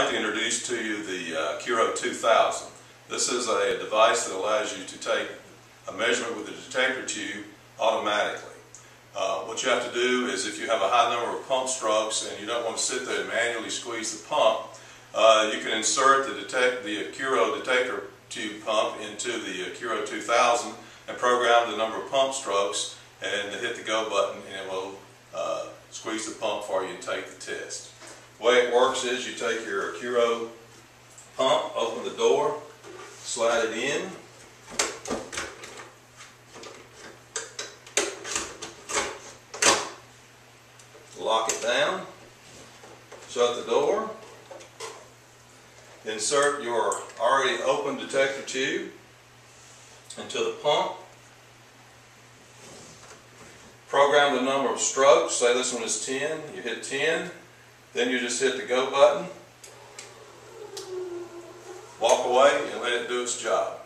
I'd like to introduce to you the uh, Accuro 2000. This is a device that allows you to take a measurement with a detector tube automatically. Uh, what you have to do is if you have a high number of pump strokes and you don't want to sit there and manually squeeze the pump, uh, you can insert the, detect, the Accuro detector tube pump into the Accuro 2000 and program the number of pump strokes and hit the go button and it will uh, squeeze the pump for you and take the test. The way it works is you take your Accuro pump, open the door, slide it in, lock it down, shut the door, insert your already open detector tube into the pump, program the number of strokes, say this one is 10, you hit 10, then you just hit the go button, walk away and let it do its job.